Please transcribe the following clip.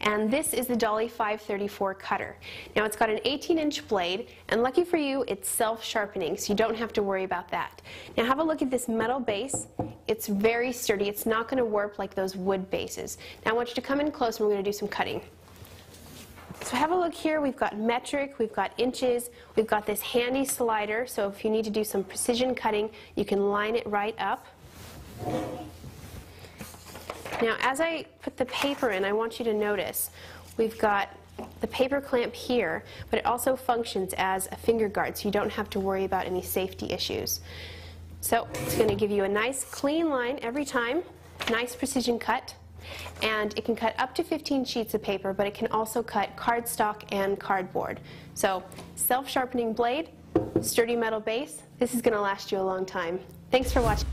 and this is the Dahle 534 cutter. Now it's got an 18 inch blade and lucky for you it's self-sharpening so you don't have to worry about that. Now have a look at this metal base. It's very sturdy. It's not going to warp like those wood bases. Now I want you to come in close and we're going to do some cutting. So have a look here. We've got metric, we've got inches, we've got this handy slider so if you need to do some precision cutting you can line it right up. Now, as I put the paper in, I want you to notice we've got the paper clamp here, but it also functions as a finger guard, so you don't have to worry about any safety issues. So it's going to give you a nice clean line every time, nice precision cut, and it can cut up to 15 sheets of paper, but it can also cut cardstock and cardboard. So self-sharpening blade, sturdy metal base, this is going to last you a long time. Thanks for watching.